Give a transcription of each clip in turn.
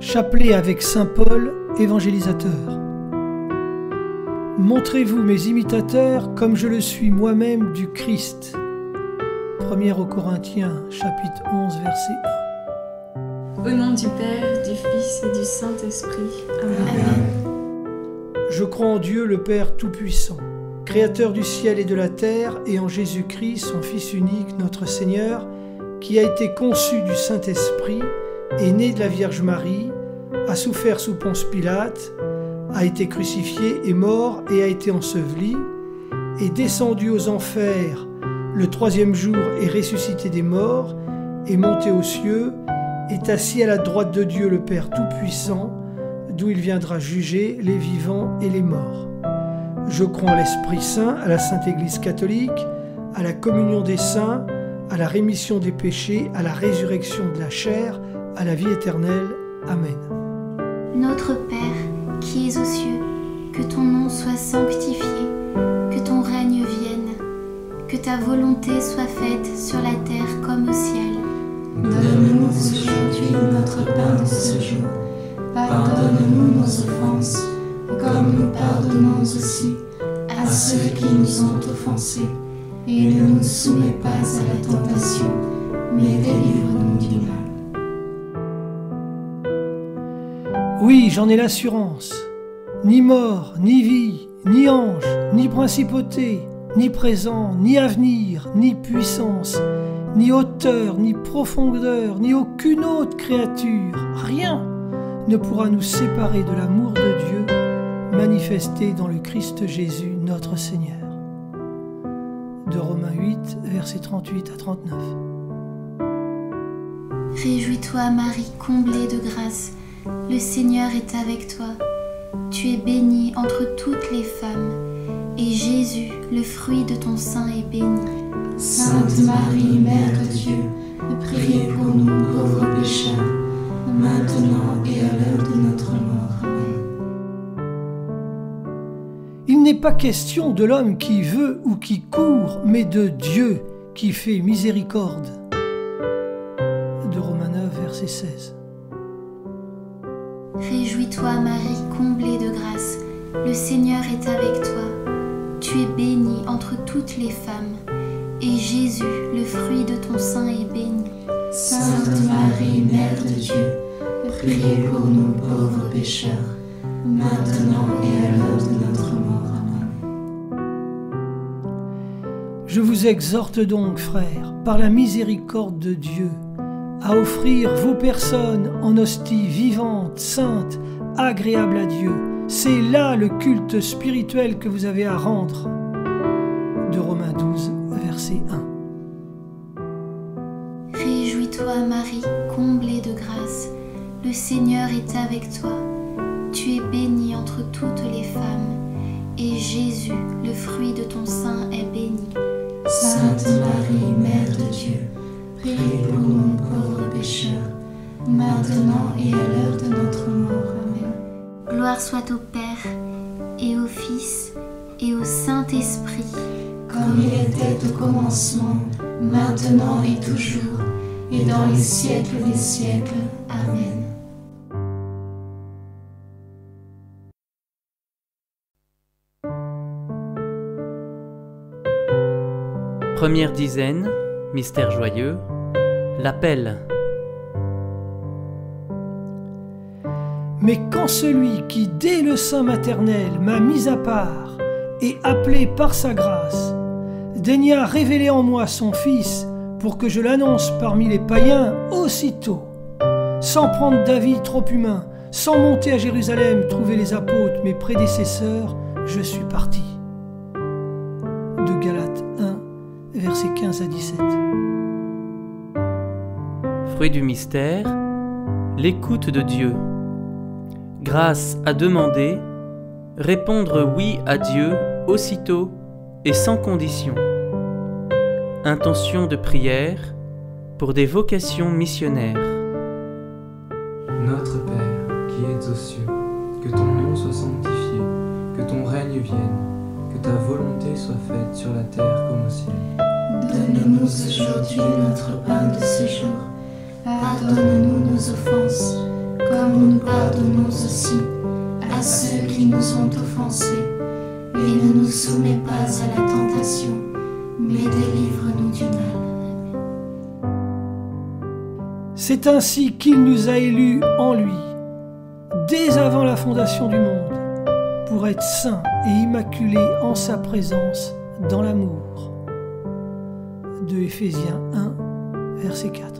Chapelet avec Saint Paul, évangélisateur. Montrez-vous mes imitateurs comme je le suis moi-même du Christ. 1 aux Corinthiens, chapitre 11, verset 1. Au nom du Père, du Fils et du Saint-Esprit. Amen. Amen. Je crois en Dieu le Père Tout-Puissant, Créateur du ciel et de la terre, et en Jésus-Christ, son Fils unique, notre Seigneur, qui a été conçu du Saint-Esprit, est né de la Vierge Marie, a souffert sous Ponce Pilate, a été crucifié, est mort et a été enseveli, est descendu aux enfers, le troisième jour est ressuscité des morts, est monté aux cieux, est assis à la droite de Dieu le Père Tout-Puissant, d'où il viendra juger les vivants et les morts. Je crois en l'Esprit Saint, à la Sainte Église catholique, à la communion des saints, à la rémission des péchés, à la résurrection de la chair, à la vie éternelle. Amen. Notre Père, qui es aux cieux, que ton nom soit sanctifié, que ton règne vienne, que ta volonté soit faite sur la terre comme au ciel. Donne-nous aujourd'hui notre pain de ce jour. Pardonne-nous nos offenses, comme nous pardonnons aussi à ceux qui nous ont offensés. Et ne nous soumets pas à la tentation, mais délivre-nous du mal. Oui, j'en ai l'assurance. Ni mort, ni vie, ni ange, ni principauté, ni présent, ni avenir, ni puissance, ni hauteur, ni profondeur, ni aucune autre créature, rien ne pourra nous séparer de l'amour de Dieu manifesté dans le Christ Jésus notre Seigneur. De Romains 8, versets 38 à 39. Réjouis-toi Marie, comblée de grâce le Seigneur est avec toi. Tu es bénie entre toutes les femmes, et Jésus, le fruit de ton sein, est béni. Sainte Marie, Mère de Dieu, priez pour nous pauvres pécheurs, maintenant et à l'heure de notre mort. Amen. Il n'est pas question de l'homme qui veut ou qui court, mais de Dieu qui fait miséricorde. De Romains 9, verset 16. Réjouis-toi Marie, comblée de grâce, le Seigneur est avec toi. Tu es bénie entre toutes les femmes, et Jésus, le fruit de ton sein, est béni. Sainte Marie, Mère de Dieu, priez pour nous pauvres pécheurs, maintenant et à l'heure de notre mort. Amen. Je vous exhorte donc, frères, par la miséricorde de Dieu, à offrir vos personnes en hostie vivante, sainte, agréable à Dieu. C'est là le culte spirituel que vous avez à rendre. De Romains 12, verset 1. Réjouis-toi Marie, comblée de grâce, le Seigneur est avec toi. Tu es bénie entre toutes les femmes, et Jésus, le fruit de ton sein, est béni. Sainte Marie, Mère de Dieu, priez pour nous pauvres pécheurs, maintenant et à l'heure de notre mort. Amen. Gloire soit au Père, et au Fils, et au Saint-Esprit. Comme il était au commencement, maintenant et toujours, et dans les siècles des siècles. Amen. Première dizaine, mystère joyeux, l'appel. Mais quand celui qui, dès le sein maternel, m'a mis à part et appelé par sa grâce, daigna révéler en moi son Fils pour que je l'annonce parmi les païens aussitôt, sans prendre d'avis trop humain, sans monter à Jérusalem trouver les apôtres, mes prédécesseurs, je suis parti. De Galates 1, versets 15 à 17. Fruit du mystère, l'écoute de Dieu. Grâce à demander, répondre oui à Dieu aussitôt et sans condition. Intention de prière pour des vocations missionnaires. Notre Père qui es aux cieux, que ton nom soit sanctifié, que ton règne vienne, que ta volonté soit faite sur la terre comme au ciel. Donne-nous aujourd'hui notre pain de ce jour. Pardonne-nous nos offenses, comme nous pardonnons aussi à ceux qui nous ont offensés. Et ne nous soumets pas à la tentation, mais délivre-nous du mal. C'est ainsi qu'il nous a élus en lui, dès avant la fondation du monde, pour être saints et immaculés en sa présence dans l'amour. De Éphésiens 1, verset 4.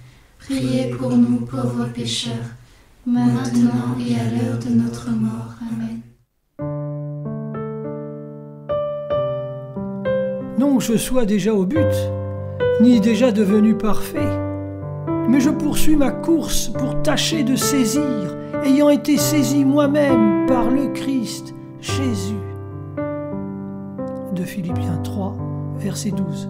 priez pour nous pauvres pécheurs, maintenant et à l'heure de notre mort. Amen. Non je sois déjà au but, ni déjà devenu parfait, mais je poursuis ma course pour tâcher de saisir, ayant été saisi moi-même par le Christ Jésus. De Philippiens 3, verset 12.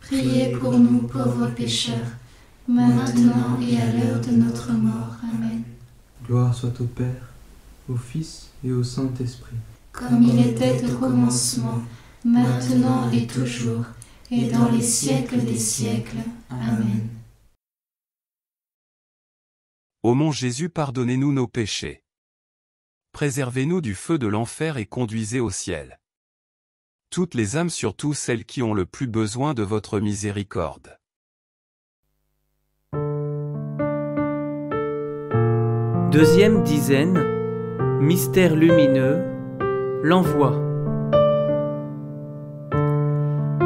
priez pour nous pauvres pécheurs, maintenant et à l'heure de notre mort. Amen. Gloire soit au Père, au Fils et au Saint-Esprit. Comme il était au commencement, maintenant et toujours, et dans les siècles des siècles. Amen. Ô mon Jésus, pardonnez-nous nos péchés. Préservez-nous du feu de l'enfer et conduisez au ciel. Toutes les âmes, surtout celles qui ont le plus besoin de votre miséricorde. Deuxième dizaine, mystère lumineux, l'envoi.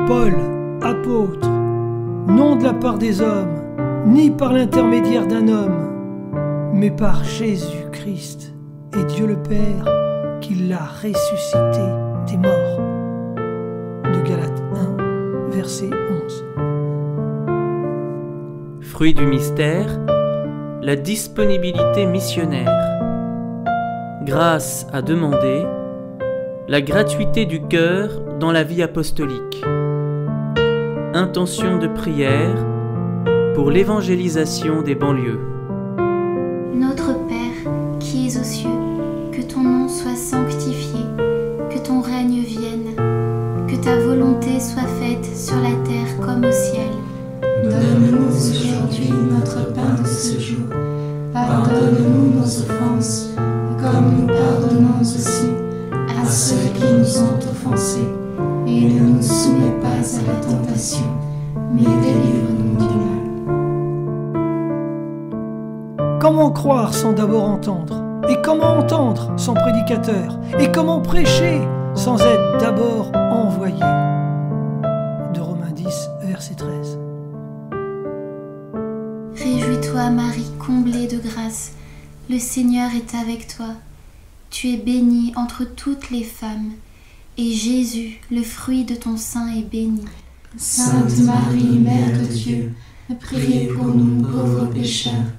Paul, apôtre, non de la part des hommes, ni par l'intermédiaire d'un homme, mais par Jésus-Christ et Dieu le Père qui l'a ressuscité des morts. De Galates 1, verset 11. Fruit du mystère, la disponibilité missionnaire. Grâce à demander, la gratuité du cœur dans la vie apostolique. Intention de prière pour l'évangélisation des banlieues. À la tentation, mais délivre-nous du mal. Comment croire sans d'abord entendre? Et comment entendre sans prédicateur? Et comment prêcher sans être d'abord envoyé? De Romains 10, verset 13. Réjouis-toi Marie, comblée de grâce, le Seigneur est avec toi. Tu es bénie entre toutes les femmes, et Jésus, le fruit de ton sein, est béni. Sainte Marie, Mère de Dieu, priez pour nous pauvres pécheurs,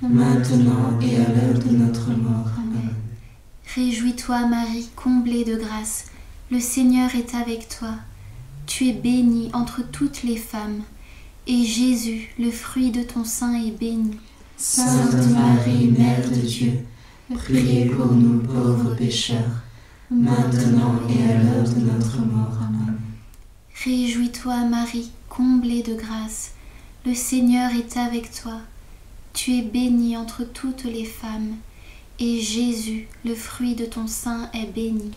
maintenant et à l'heure de notre mort. Amen. Réjouis-toi Marie, comblée de grâce, le Seigneur est avec toi. Tu es bénie entre toutes les femmes, et Jésus, le fruit de ton sein, est béni. Sainte Marie, Mère de Dieu, priez pour nous pauvres pécheurs, maintenant et à l'heure de notre mort. Amen. Réjouis-toi Marie, comblée de grâce, le Seigneur est avec toi. Tu es bénie entre toutes les femmes, et Jésus, le fruit de ton sein, est béni.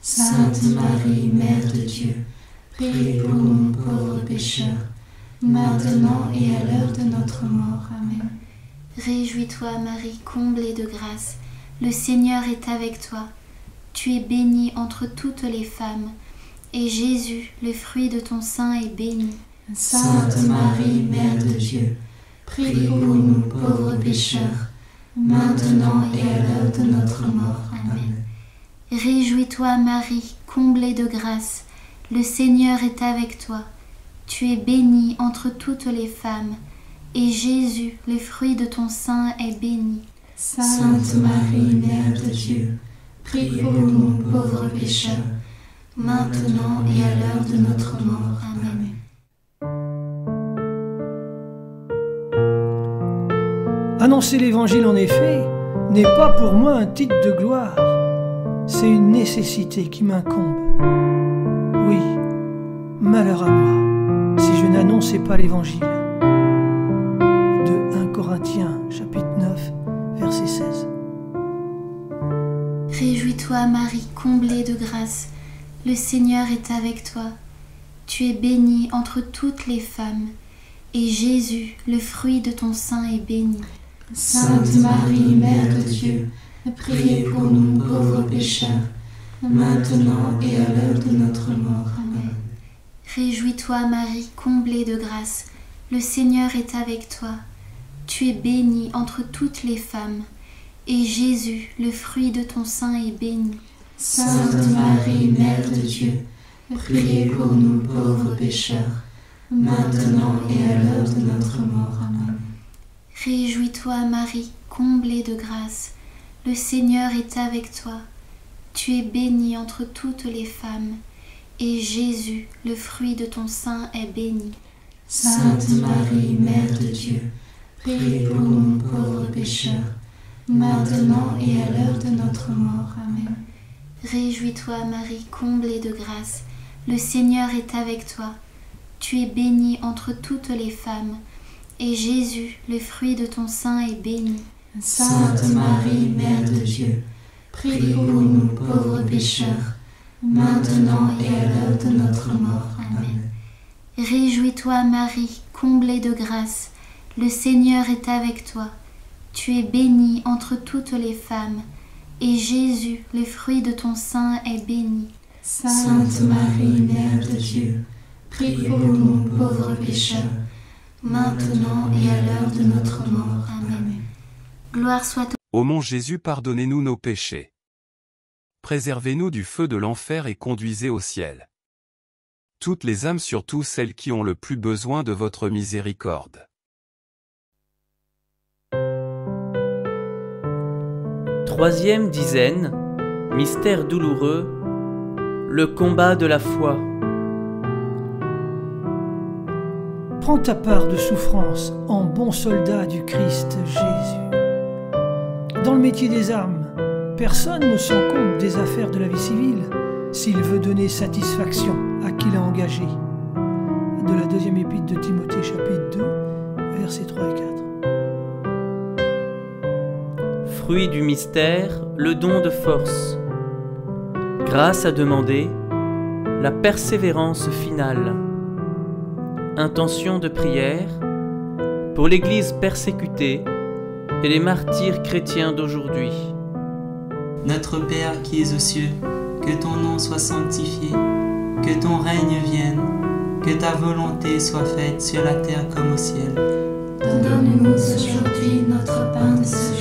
Sainte Marie, Mère de Dieu, priez pour nous pauvres pécheurs, maintenant et à l'heure de notre mort. Amen. Réjouis-toi Marie, comblée de grâce, le Seigneur est avec toi. Tu es bénie entre toutes les femmes, et Jésus, le fruit de ton sein, est béni. Sainte Marie, Mère de Dieu, prie pour nous pauvres pécheurs, maintenant et à l'heure de notre mort. Amen. Réjouis-toi Marie, comblée de grâce, le Seigneur est avec toi. Tu es bénie entre toutes les femmes, et Jésus, le fruit de ton sein, est béni. Sainte Marie, Mère de Dieu, prie pour nous pauvres pécheurs, maintenant et à l'heure de notre mort. Amen. Annoncer l'Évangile, en effet, n'est pas pour moi un titre de gloire, c'est une nécessité qui m'incombe. Oui, malheur à moi si je n'annonçais pas l'Évangile. Marie, comblée de grâce, le Seigneur est avec toi. Tu es bénie entre toutes les femmes, et Jésus, le fruit de ton sein, est béni. Sainte Marie, Mère de Dieu, priez pour nous pauvres pécheurs, maintenant et à l'heure de notre mort. Amen. Réjouis-toi Marie, comblée de grâce, le Seigneur est avec toi. Tu es bénie entre toutes les femmes, et Jésus, le fruit de ton sein, est béni. Sainte Marie, Mère de Dieu, priez pour nous pauvres pécheurs, maintenant et à l'heure de notre mort. Amen. Réjouis-toi Marie, comblée de grâce, le Seigneur est avec toi. Tu es bénie entre toutes les femmes, et Jésus, le fruit de ton sein, est béni. Sainte Marie, Mère de Dieu, priez pour nous pauvres pécheurs, maintenant et à l'heure de notre mort. Amen. Réjouis-toi Marie, comblée de grâce, le Seigneur est avec toi. Tu es bénie entre toutes les femmes, et Jésus, le fruit de ton sein, est béni. Sainte Marie, Mère de Dieu, priez pour nous pauvres pécheurs, maintenant et à l'heure de notre mort. Amen. Réjouis-toi Marie, comblée de grâce, le Seigneur est avec toi. Tu es bénie entre toutes les femmes, et Jésus, le fruit de ton sein, est béni. Sainte Marie, Mère de Dieu, priez pour nous pauvres pécheurs, maintenant et à l'heure de notre mort. Amen. Gloire soit Ô mon Jésus, pardonnez-nous nos péchés. Préservez-nous du feu de l'enfer et conduisez au ciel. Toutes les âmes, surtout celles qui ont le plus besoin de votre miséricorde. Troisième dizaine, mystère douloureux, Le combat de la foi. Prends ta part de souffrance en bon soldat du Christ Jésus. Dans le métier des armes, personne ne s'en compte des affaires de la vie civile s'il veut donner satisfaction à qui l'a engagé. De la deuxième épître de Timothée chapitre 2, versets 3 et 4. Fruit du mystère, le don de force. Grâce à demander, la persévérance finale. Intention de prière pour l'Église persécutée et les martyrs chrétiens d'aujourd'hui. Notre Père qui es aux cieux, que ton nom soit sanctifié, que ton règne vienne, que ta volonté soit faite sur la terre comme au ciel. Donne-nous aujourd'hui notre pain de ce jour.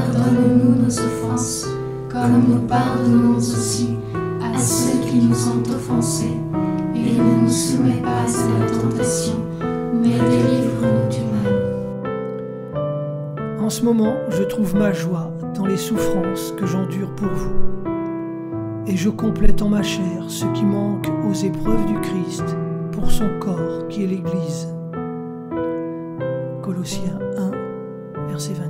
Pardonne-nous nos offenses, comme nous pardonnons aussi à ceux qui nous ont offensés. Et ne nous soumets pas à la tentation, mais délivre-nous du mal. En ce moment, je trouve ma joie dans les souffrances que j'endure pour vous. Et je complète en ma chair ce qui manque aux épreuves du Christ pour son corps qui est l'Église. Colossiens 1, verset 24.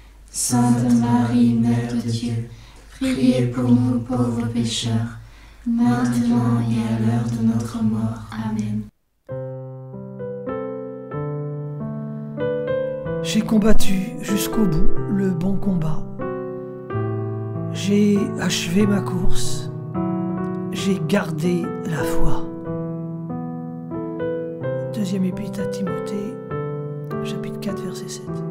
Sainte Marie, Mère de Dieu, priez pour nous pauvres pécheurs, maintenant et à l'heure de notre mort. Amen. J'ai combattu jusqu'au bout le bon combat. J'ai achevé ma course. J'ai gardé la foi. Deuxième épître à Timothée, chapitre 4, verset 7.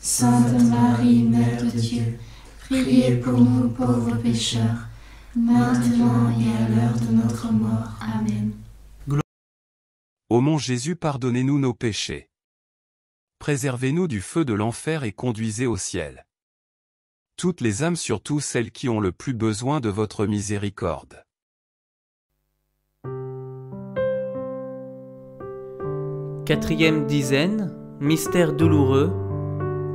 Sainte Marie, Mère de Dieu, priez pour nous pauvres pécheurs, maintenant et à l'heure de notre mort. Amen. Ô mon Jésus, pardonnez-nous nos péchés. Préservez-nous du feu de l'enfer et conduisez au ciel. Toutes les âmes, surtout celles qui ont le plus besoin de votre miséricorde. Quatrième dizaine, mystère douloureux,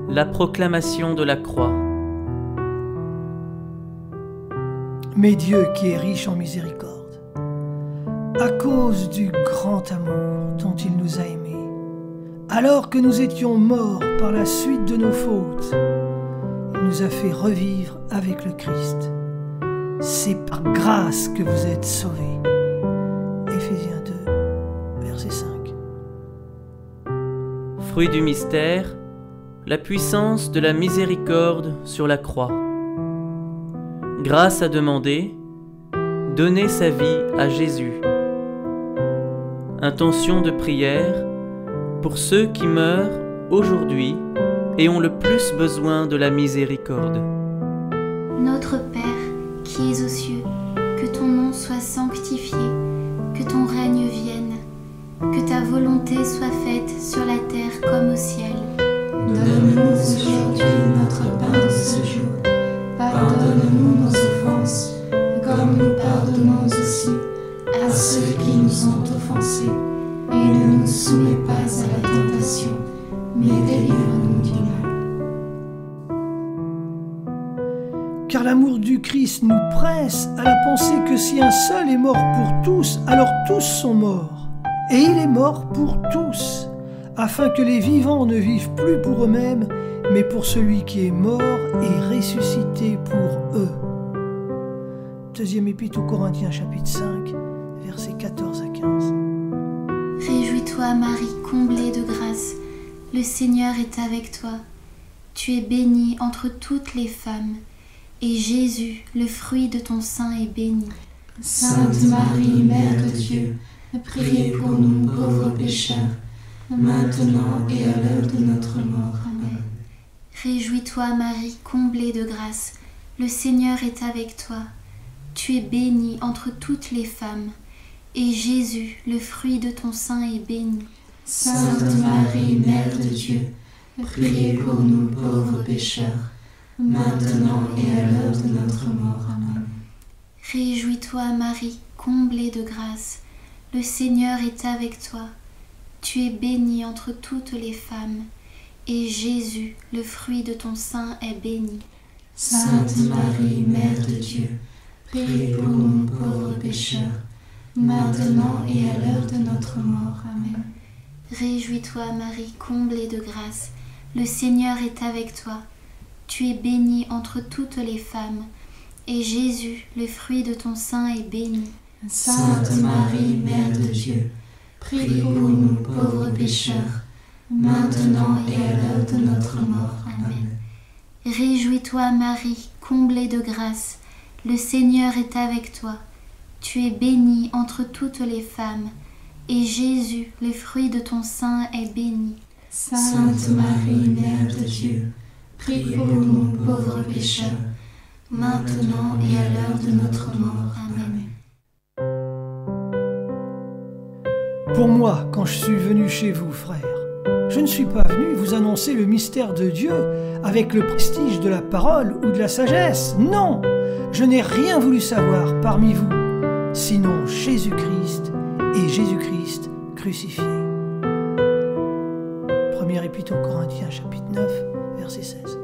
la proclamation de la croix. Mais Dieu qui est riche en miséricorde, à cause du grand amour dont il nous a aimés, alors que nous étions morts par la suite de nos fautes, il nous a fait revivre avec le Christ. C'est par grâce que vous êtes sauvés. Éphésiens 2, verset 5. Fruit du mystère, la puissance de la miséricorde sur la croix. Grâce à demander, donner sa vie à Jésus. Intention de prière pour ceux qui meurent aujourd'hui et ont le plus besoin de la miséricorde. Notre Père, qui es aux cieux, que ton nom soit sanctifié, que ton règne vienne, que ta volonté soit faite sur la terre comme au ciel. Donne-nous aujourd'hui notre pain de ce jour. Pardonne-nous nos offenses, comme nous pardonnons aussi à ceux qui nous ont offensés. Et ne nous soumets pas à la tentation, mais délivre-nous du mal. Car l'amour du Christ nous presse à la pensée que si un seul est mort pour tous, alors tous sont morts. Et il est mort pour tous, afin que les vivants ne vivent plus pour eux-mêmes, mais pour celui qui est mort et ressuscité pour eux. Deuxième épître aux Corinthiens chapitre 5, versets 14 à 15. Réjouis-toi Marie, comblée de grâce, le Seigneur est avec toi. Tu es bénie entre toutes les femmes, et Jésus, le fruit de ton sein, est béni. Sainte Marie, Mère de Dieu, priez pour nous pauvres pécheurs, maintenant et à l'heure de notre mort. Amen. Réjouis-toi Marie, comblée de grâce, le Seigneur est avec toi. Tu es bénie entre toutes les femmes, et Jésus, le fruit de ton sein, est béni. Sainte Marie, Mère de Dieu, priez pour nous pauvres pécheurs, maintenant et à l'heure de notre mort. Amen. Réjouis-toi Marie, comblée de grâce, le Seigneur est avec toi. Tu es bénie entre toutes les femmes, et Jésus, le fruit de ton sein, est béni. Sainte Marie, Mère de Dieu, priez pour nous pauvres pécheurs, maintenant et à l'heure de notre mort. Amen. Réjouis-toi Marie, comblée de grâce, le Seigneur est avec toi. Tu es bénie entre toutes les femmes, et Jésus, le fruit de ton sein, est béni. Sainte Marie, Mère de Dieu, priez pour nous pauvres pécheurs, maintenant et à l'heure de notre mort. Amen. Réjouis-toi Marie, comblée de grâce, le Seigneur est avec toi. Tu es bénie entre toutes les femmes, et Jésus, le fruit de ton sein, est béni. Sainte Marie, Mère de Dieu, priez pour nous pauvres pécheurs, maintenant et à l'heure de notre mort. Amen. Pour moi, quand je suis venu chez vous, frères, je ne suis pas venu vous annoncer le mystère de Dieu avec le prestige de la parole ou de la sagesse. Non, je n'ai rien voulu savoir parmi vous, sinon Jésus-Christ et Jésus-Christ crucifié. Première épître aux Corinthiens chapitre 9, verset 16.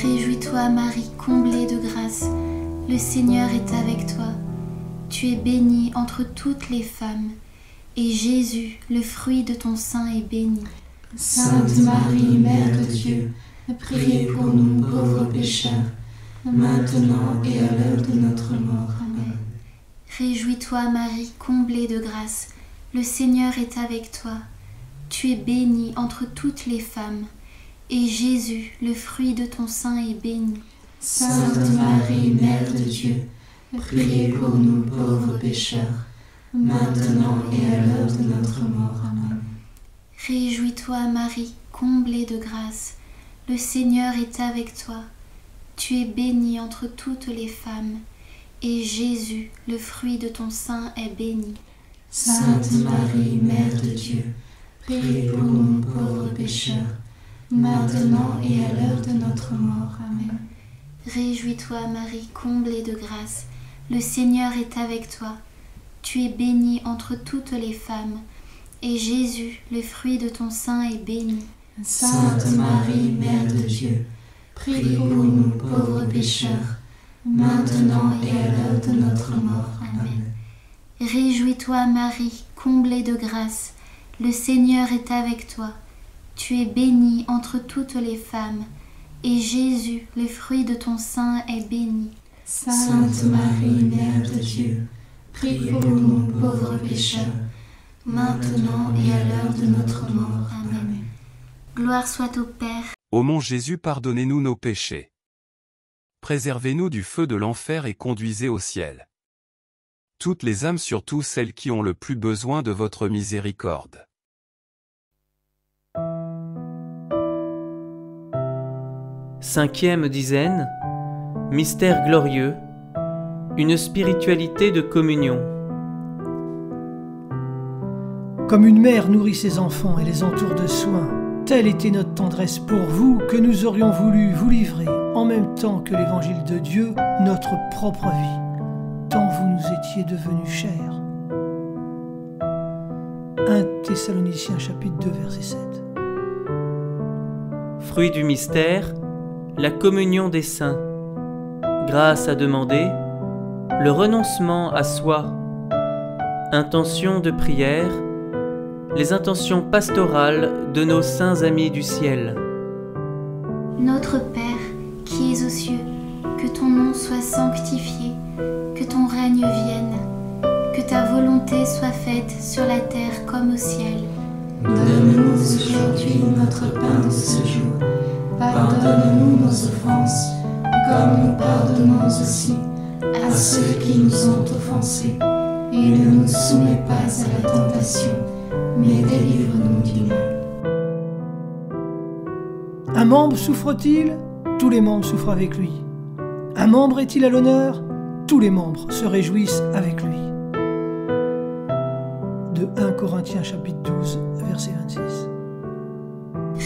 Réjouis-toi Marie, comblée de grâce, le Seigneur est avec toi. Tu es bénie entre toutes les femmes, et Jésus, le fruit de ton sein, est béni. Sainte Marie, Mère de Dieu, priez pour nous pauvres pécheurs, maintenant et à l'heure de notre mort. Amen. Réjouis-toi Marie, comblée de grâce, le Seigneur est avec toi. Tu es bénie entre toutes les femmes, et Jésus, le fruit de ton sein, est béni. Sainte Marie, Mère de Dieu, priez pour nous pauvres pécheurs, maintenant et à l'heure de notre mort. Amen. Réjouis-toi Marie, comblée de grâce, le Seigneur est avec toi. Tu es bénie entre toutes les femmes, et Jésus, le fruit de ton sein, est béni. Sainte Marie, Mère de Dieu, priez pour nous pauvres pécheurs, maintenant et à l'heure de notre mort. Amen. Réjouis-toi, Marie, comblée de grâce, le Seigneur est avec toi. Tu es bénie entre toutes les femmes, et Jésus, le fruit de ton sein, est béni. Sainte Marie, Mère de Dieu, priez pour nous pauvres pécheurs, maintenant et à l'heure de notre mort. Amen. Réjouis-toi, Marie, comblée de grâce, le Seigneur est avec toi. Tu es bénie entre toutes les femmes, et Jésus, le fruit de ton sein, est béni. Sainte Marie, Mère de Dieu, priez pour nous pauvres pécheurs, maintenant et à l'heure de notre mort. Amen. Gloire soit au Père, Ô mon Jésus, pardonnez-nous nos péchés. Préservez-nous du feu de l'enfer et conduisez au ciel. Toutes les âmes, surtout celles qui ont le plus besoin de votre miséricorde. Cinquième dizaine, mystère glorieux, une spiritualité de communion. Comme une mère nourrit ses enfants et les entoure de soins, telle était notre tendresse pour vous que nous aurions voulu vous livrer en même temps que l'évangile de Dieu, notre propre vie, tant vous nous étiez devenus chers. 1 Thessaloniciens chapitre 2 verset 7. Fruit du mystère, la communion des saints. Grâce à demander, le renoncement à soi. Intention de prière, les intentions pastorales de nos saints amis du ciel. Notre Père, qui es aux cieux, que ton nom soit sanctifié, que ton règne vienne, que ta volonté soit faite sur la terre comme au ciel. Donne-nous aujourd'hui notre pain de ce jour. Pardonne-nous nos offenses, comme nous pardonnons aussi à ceux qui nous ont offensés. Et ne nous soumets pas à la tentation, mais délivre-nous du mal. Un membre souffre-t-il? Tous les membres souffrent avec lui. Un membre est-il à l'honneur? Tous les membres se réjouissent avec lui. De 1 Corinthiens chapitre 12 verset 26.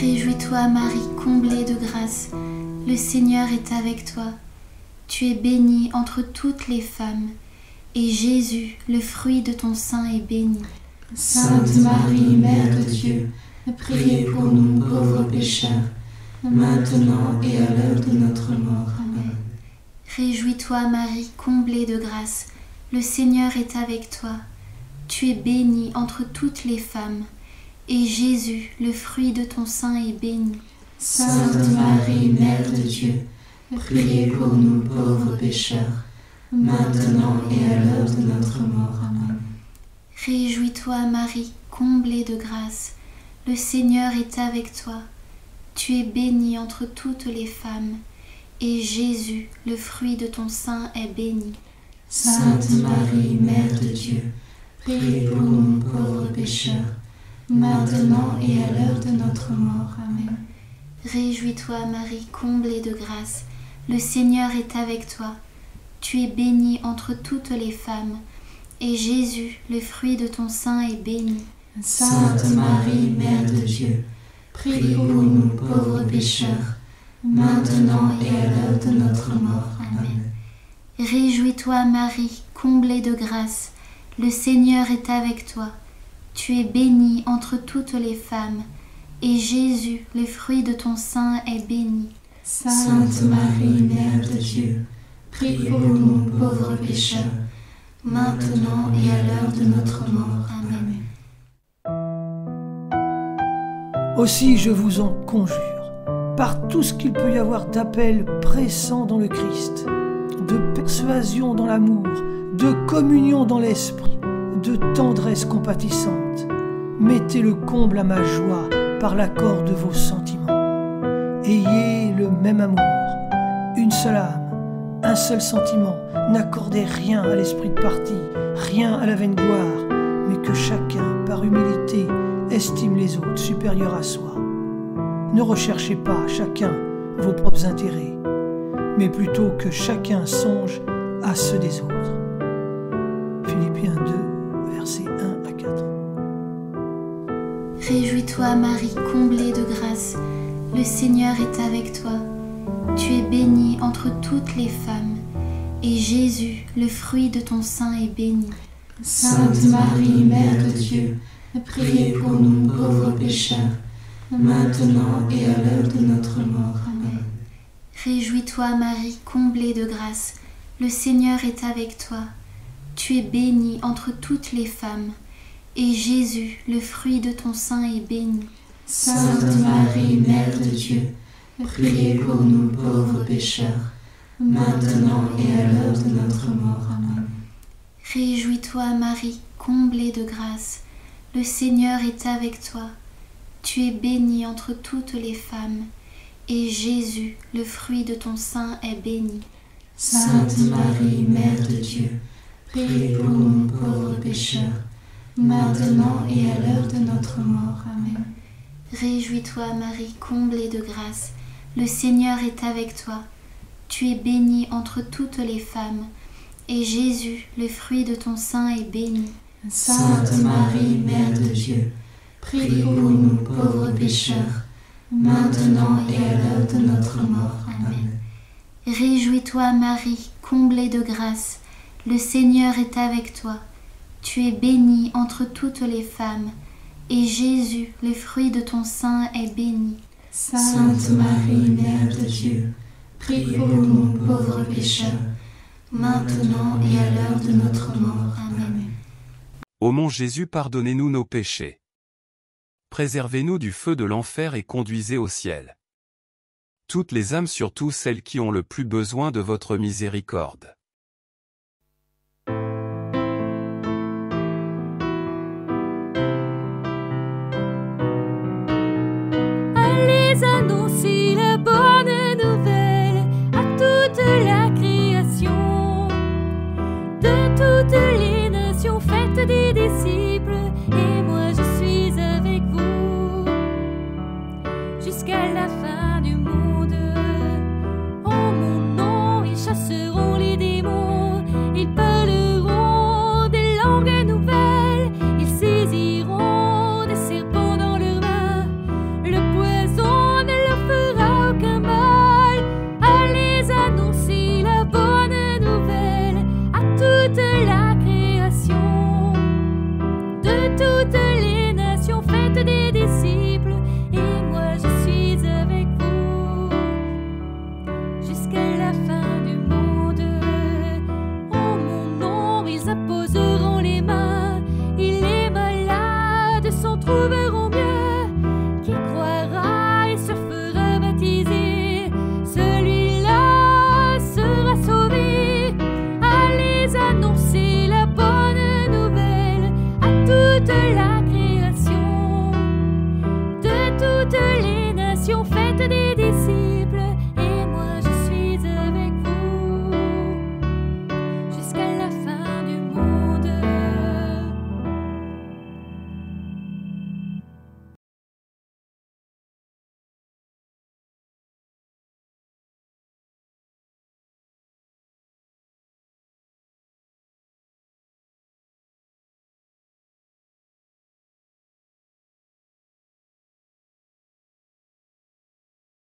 Réjouis-toi, Marie, comblée de grâce, le Seigneur est avec toi. Tu es bénie entre toutes les femmes, et Jésus, le fruit de ton sein, est béni. Sainte Marie, Mère de Dieu, priez pour nous pauvres pécheurs, maintenant et à l'heure de notre mort. Amen. Réjouis-toi, Marie, comblée de grâce, le Seigneur est avec toi. Tu es bénie entre toutes les femmes, et Jésus, le fruit de ton sein, est béni. Sainte Marie, Mère de Dieu, priez pour nous pauvres pécheurs, maintenant et à l'heure de notre mort. Amen. Réjouis-toi, Marie, comblée de grâce, le Seigneur est avec toi. Tu es bénie entre toutes les femmes, et Jésus, le fruit de ton sein, est béni. Sainte Marie, Mère de Dieu, priez pour nous pauvres pécheurs, maintenant et à l'heure de notre mort. Amen. Réjouis-toi, Marie, comblée de grâce, le Seigneur est avec toi. Tu es bénie entre toutes les femmes, et Jésus, le fruit de ton sein, est béni. Sainte Marie, Mère de Dieu, priez pour nous pauvres pécheurs, maintenant et à l'heure de notre mort. Amen. Réjouis-toi, Marie, comblée de grâce, le Seigneur est avec toi. Tu es bénie entre toutes les femmes, et Jésus, le fruit de ton sein, est béni. Sainte Marie, Mère de Dieu, priez pour nous pauvres pécheurs, maintenant et à l'heure de notre mort. Amen. Aussi je vous en conjure, par tout ce qu'il peut y avoir d'appel pressant dans le Christ, de persuasion dans l'amour, de communion dans l'esprit, de tendresse compatissante, mettez le comble à ma joie l'accord de vos sentiments. Ayez le même amour, une seule âme, un seul sentiment, n'accordez rien à l'esprit de parti, rien à la vaine mais que chacun, par humilité, estime les autres supérieurs à soi. Ne recherchez pas chacun vos propres intérêts, mais plutôt que chacun songe à ceux des autres. Philippiens 2, versets 1 à 4. Réjouis-toi Marie, comblée de grâce, le Seigneur est avec toi. Tu es bénie entre toutes les femmes, et Jésus, le fruit de ton sein, est béni. Sainte Marie, Mère de Dieu, priez pour nous pauvres pécheurs, maintenant et à l'heure de notre mort. Amen. Réjouis-toi Marie, comblée de grâce, le Seigneur est avec toi. Tu es bénie entre toutes les femmes, et Jésus, le fruit de ton sein, est béni. Sainte Marie, Mère de Dieu, priez pour nous pauvres pécheurs, maintenant et à l'heure de notre mort. Amen. Réjouis-toi Marie, comblée de grâce, le Seigneur est avec toi. Tu es bénie entre toutes les femmes, et Jésus, le fruit de ton sein, est béni. Sainte Marie, Mère de Dieu, priez pour nous pauvres pécheurs, maintenant et à l'heure de notre mort. Amen. Réjouis-toi Marie, comblée de grâce, le Seigneur est avec toi. Tu es bénie entre toutes les femmes, et Jésus, le fruit de ton sein, est béni. Sainte Marie, Mère de Dieu, priez pour nous pauvres pécheurs, maintenant et à l'heure de notre mort. Amen. Réjouis-toi Marie, comblée de grâce, le Seigneur est avec toi. Tu es bénie entre toutes les femmes, et Jésus, le fruit de ton sein, est béni. Sainte Marie, Mère de Dieu, priez pour nous pauvres pécheurs, maintenant et à l'heure de notre mort. Amen. Ô mon Jésus, pardonnez-nous nos péchés. Préservez-nous du feu de l'enfer et conduisez au ciel. Toutes les âmes, surtout celles qui ont le plus besoin de votre miséricorde. di di